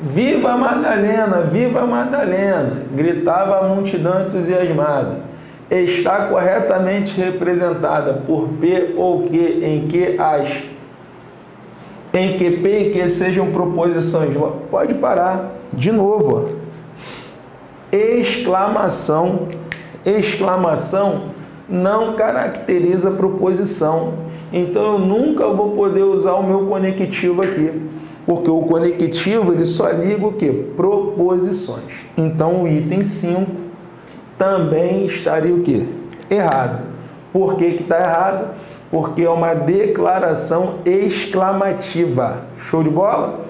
Viva Madalena, viva Madalena! Gritava a multidão entusiasmada. Está corretamente representada por P ou Q em que as em que P e Q sejam proposições. Pode parar. De novo. Exclamação. Exclamação não caracteriza proposição. Então eu nunca vou poder usar o meu conectivo aqui, porque o conectivo ele só liga o que? Proposições. Então o item 5 também estaria o que? Errado. Por que está errado? Porque é uma declaração exclamativa. Show de bola?